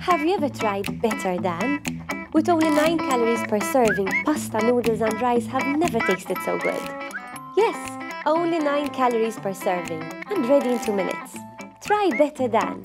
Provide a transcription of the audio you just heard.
Have you ever tried Better Than? With only 9 calories per serving, pasta, noodles and rice have never tasted so good. Yes, only 9 calories per serving and ready in 2 minutes. Try Better Than.